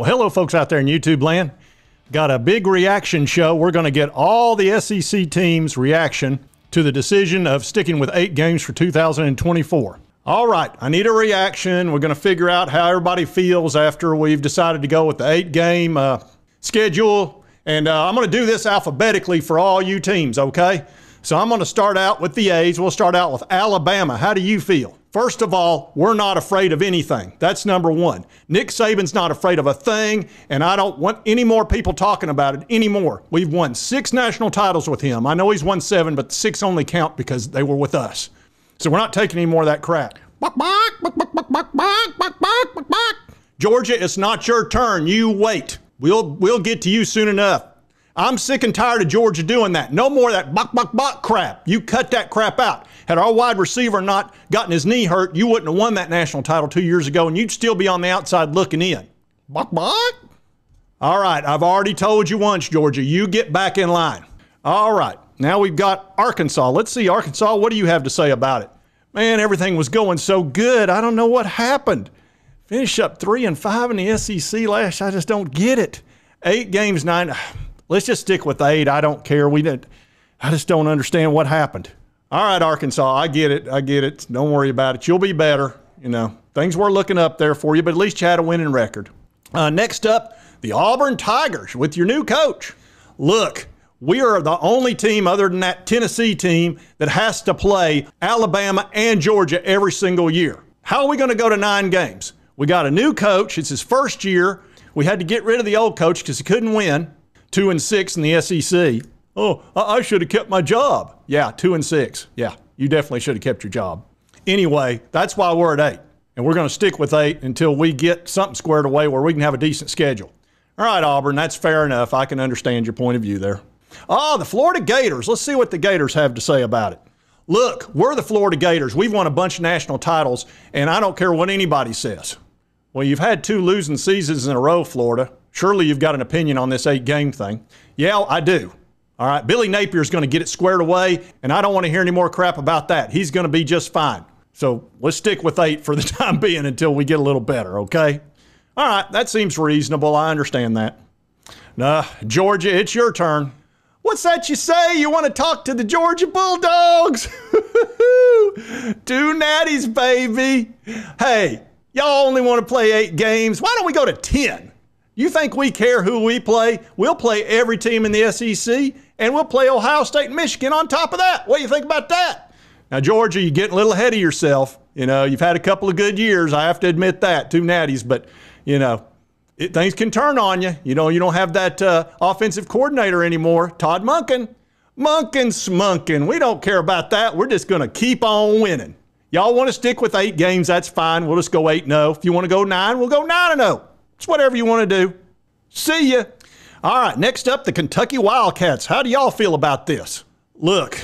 Well, hello, folks out there in YouTube land. Got a big reaction show. We're going to get all the SEC teams' reaction to the decision of sticking with eight games for 2024. All right, I need a reaction. We're going to figure out how everybody feels after we've decided to go with the eight game uh, schedule. And uh, I'm going to do this alphabetically for all you teams, okay? So I'm going to start out with the A's. We'll start out with Alabama. How do you feel? First of all, we're not afraid of anything. That's number one. Nick Saban's not afraid of a thing, and I don't want any more people talking about it anymore. We've won six national titles with him. I know he's won seven, but six only count because they were with us. So we're not taking any more of that crap. Georgia, it's not your turn. You wait. We'll we'll get to you soon enough. I'm sick and tired of Georgia doing that. No more of that buck, buck, buck crap. You cut that crap out. Had our wide receiver not gotten his knee hurt, you wouldn't have won that national title two years ago, and you'd still be on the outside looking in. Buck, buck. All right, I've already told you once, Georgia. You get back in line. All right, now we've got Arkansas. Let's see, Arkansas, what do you have to say about it? Man, everything was going so good. I don't know what happened. Finish up three and five in the SEC last. I just don't get it. Eight games, nine. Let's just stick with eight. I don't care. We didn't. I just don't understand what happened. All right, Arkansas, I get it. I get it. Don't worry about it. You'll be better. You know, things were looking up there for you, but at least you had a winning record. Uh, next up, the Auburn Tigers with your new coach. Look, we are the only team other than that Tennessee team that has to play Alabama and Georgia every single year. How are we going to go to nine games? We got a new coach. It's his first year. We had to get rid of the old coach because he couldn't win two and six in the SEC. Oh, I should have kept my job. Yeah, two and six. Yeah, you definitely should have kept your job. Anyway, that's why we're at eight. And we're going to stick with eight until we get something squared away where we can have a decent schedule. All right, Auburn, that's fair enough. I can understand your point of view there. Oh, the Florida Gators. Let's see what the Gators have to say about it. Look, we're the Florida Gators. We've won a bunch of national titles, and I don't care what anybody says. Well, you've had two losing seasons in a row, Florida. Surely you've got an opinion on this eight game thing. Yeah, I do. All right, Billy Napier is going to get it squared away, and I don't want to hear any more crap about that. He's going to be just fine. So let's stick with eight for the time being until we get a little better, okay? All right, that seems reasonable. I understand that. Nah, Georgia, it's your turn. What's that you say? You want to talk to the Georgia Bulldogs? Two natties, baby. Hey, y'all only want to play eight games. Why don't we go to 10? You think we care who we play? We'll play every team in the SEC, and we'll play Ohio State and Michigan on top of that. What do you think about that? Now, Georgia, you're getting a little ahead of yourself. You know, you've had a couple of good years. I have to admit that, two natties, but, you know, it, things can turn on you. You know, you don't have that uh, offensive coordinator anymore, Todd Monken. Munkin, smunkin. We don't care about that. We're just going to keep on winning. Y'all want to stick with eight games? That's fine. We'll just go 8 0. If you want to go nine, we'll go 9 0. It's whatever you want to do. See ya. All right, next up, the Kentucky Wildcats. How do y'all feel about this? Look,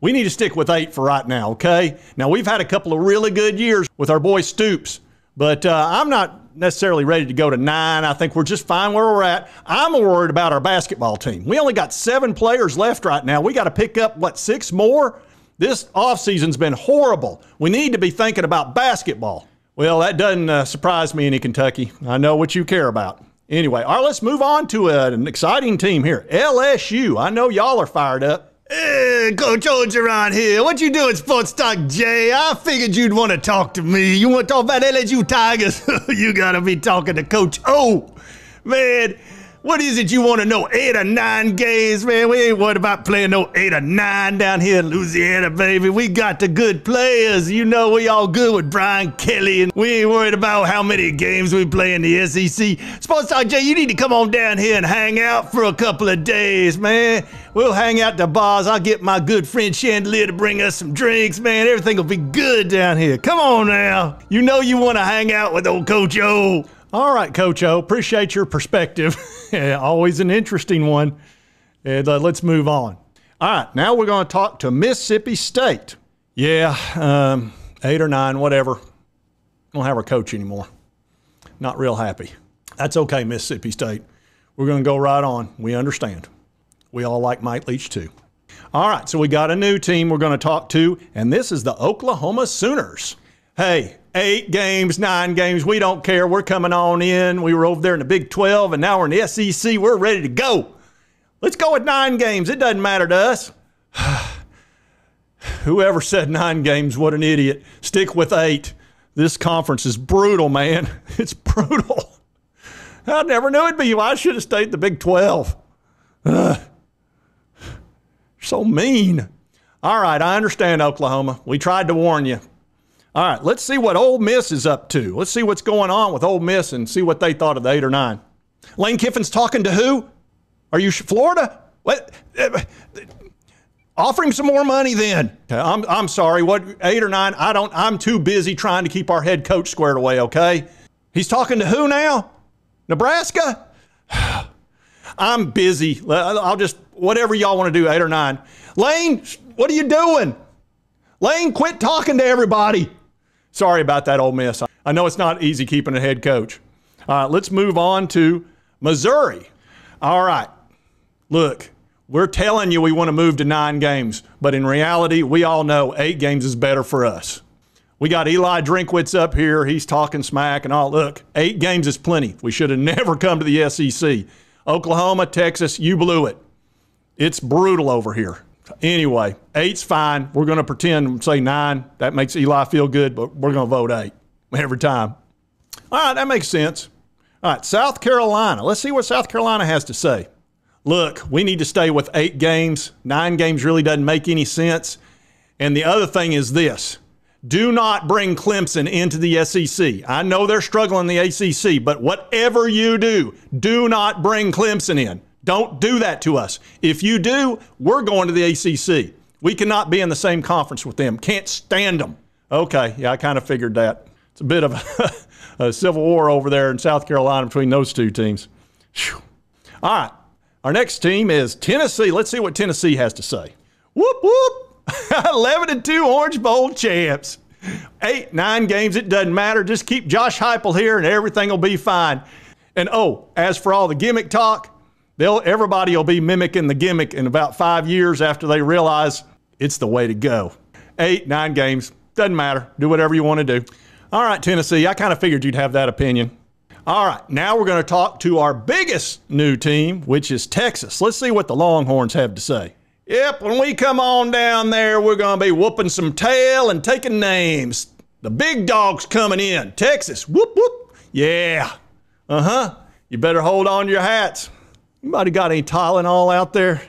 we need to stick with eight for right now, okay? Now, we've had a couple of really good years with our boy Stoops, but uh, I'm not necessarily ready to go to nine. I think we're just fine where we're at. I'm worried about our basketball team. We only got seven players left right now. We got to pick up, what, six more? This offseason's been horrible. We need to be thinking about basketball. Well, that doesn't uh, surprise me any Kentucky. I know what you care about. Anyway, all right, let's move on to a, an exciting team here. LSU. I know y'all are fired up. Hey, Coach Orgeron here. What you doing, Sports Talk J? I figured you'd want to talk to me. You want to talk about LSU Tigers? you got to be talking to Coach O. Man, what is it you want to know? Eight or nine games, man. We ain't worried about playing no eight or nine down here in Louisiana, baby. We got the good players. You know we all good with Brian Kelly, and we ain't worried about how many games we play in the SEC. Sports Talk J, you need to come on down here and hang out for a couple of days, man. We'll hang out the bars. I'll get my good friend Chandelier to bring us some drinks, man. Everything will be good down here. Come on now. You know you want to hang out with old Coach O. All right, Coach O, appreciate your perspective. Always an interesting one. And uh, let's move on. All right, now we're going to talk to Mississippi State. Yeah, um, eight or nine, whatever. Don't have our coach anymore. Not real happy. That's okay, Mississippi State. We're going to go right on. We understand. We all like Mike Leach too. All right, so we got a new team we're going to talk to, and this is the Oklahoma Sooners. Hey, Eight games, nine games, we don't care. We're coming on in. We were over there in the Big 12, and now we're in the SEC. We're ready to go. Let's go with nine games. It doesn't matter to us. Whoever said nine games, what an idiot. Stick with eight. This conference is brutal, man. It's brutal. I never knew it'd be. I should have stayed the Big 12. Ugh. So mean. All right, I understand, Oklahoma. We tried to warn you. All right, let's see what Ole Miss is up to. Let's see what's going on with Ole Miss and see what they thought of the eight or nine. Lane Kiffin's talking to who? Are you Florida? What? Eh, Offer him some more money then. I'm, I'm sorry. What eight or nine? I don't. I'm too busy trying to keep our head coach squared away. Okay. He's talking to who now? Nebraska. I'm busy. I'll just whatever y'all want to do. Eight or nine. Lane, what are you doing? Lane, quit talking to everybody. Sorry about that, Ole Miss. I know it's not easy keeping a head coach. Right, let's move on to Missouri. All right, look, we're telling you we want to move to nine games, but in reality, we all know eight games is better for us. We got Eli Drinkwitz up here. He's talking smack and all. Look, eight games is plenty. We should have never come to the SEC. Oklahoma, Texas, you blew it. It's brutal over here. Anyway, eight's fine. We're going to pretend say nine. That makes Eli feel good, but we're going to vote eight every time. All right, that makes sense. All right, South Carolina. Let's see what South Carolina has to say. Look, we need to stay with eight games. Nine games really doesn't make any sense. And the other thing is this do not bring Clemson into the SEC. I know they're struggling in the ACC, but whatever you do, do not bring Clemson in. Don't do that to us. If you do, we're going to the ACC. We cannot be in the same conference with them. Can't stand them. Okay, yeah, I kind of figured that. It's a bit of a, a civil war over there in South Carolina between those two teams. Whew. All right, our next team is Tennessee. Let's see what Tennessee has to say. Whoop, whoop. 11 and 2 Orange Bowl champs. Eight, nine games, it doesn't matter. Just keep Josh Heupel here and everything will be fine. And oh, as for all the gimmick talk, they'll everybody will be mimicking the gimmick in about five years after they realize it's the way to go. Eight, nine games, doesn't matter. Do whatever you want to do. All right, Tennessee, I kind of figured you'd have that opinion. All right, now we're going to talk to our biggest new team, which is Texas. Let's see what the Longhorns have to say. Yep, when we come on down there, we're going to be whooping some tail and taking names. The big dog's coming in. Texas, whoop, whoop. Yeah. Uh huh. You better hold on to your hats. Anybody got any Tylenol out there?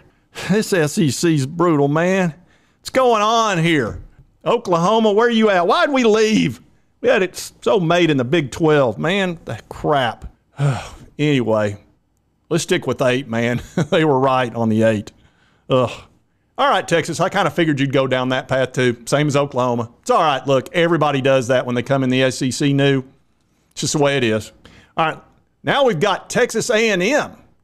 This SEC's brutal, man. What's going on here? Oklahoma, where are you at? Why'd we leave? We had it so made in the Big 12. Man, the crap. anyway, let's stick with eight, man. they were right on the eight. Ugh. All right, Texas, I kind of figured you'd go down that path too. Same as Oklahoma. It's all right. Look, everybody does that when they come in the SEC new. It's just the way it is. All right, now we've got Texas A&M.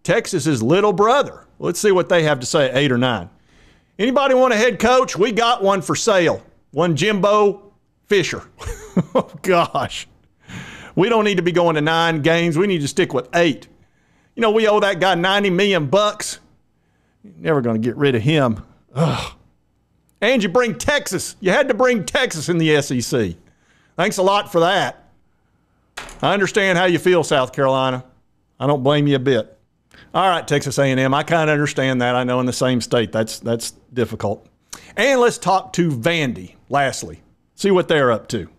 Texas's little brother. Let's see what they have to say eight or nine. Anybody want a head coach? We got one for sale. One Jimbo Fisher. oh, gosh. We don't need to be going to nine games. We need to stick with eight. You know, we owe that guy 90 million bucks. Never going to get rid of him. Ugh. And you bring Texas. You had to bring Texas in the SEC. Thanks a lot for that. I understand how you feel, South Carolina. I don't blame you a bit. All right, Texas A&M. I kind of understand that. I know in the same state that's that's difficult. And let's talk to Vandy. Lastly, see what they're up to.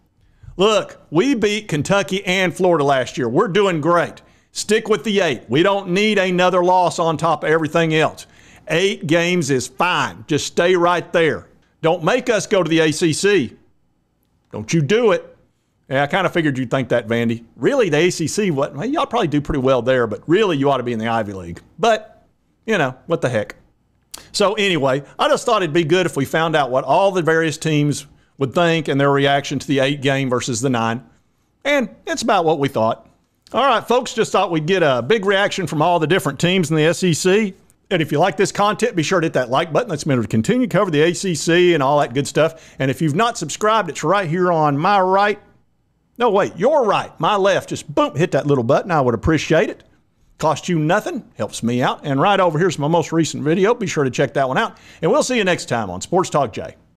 Look, we beat Kentucky and Florida last year. We're doing great. Stick with the eight. We don't need another loss on top of everything else. Eight games is fine. Just stay right there. Don't make us go to the ACC. Don't you do it. Yeah, I kind of figured you'd think that, Vandy. Really, the ACC, what? Well, y'all probably do pretty well there, but really, you ought to be in the Ivy League. But, you know, what the heck. So, anyway, I just thought it'd be good if we found out what all the various teams would think and their reaction to the eight game versus the nine. And it's about what we thought. All right, folks, just thought we'd get a big reaction from all the different teams in the SEC. And if you like this content, be sure to hit that like button. That's meant to continue to cover the ACC and all that good stuff. And if you've not subscribed, it's right here on my right no, wait, you're right. My left, just boom, hit that little button. I would appreciate it. Cost you nothing, helps me out. And right over here's my most recent video. Be sure to check that one out. And we'll see you next time on Sports Talk J.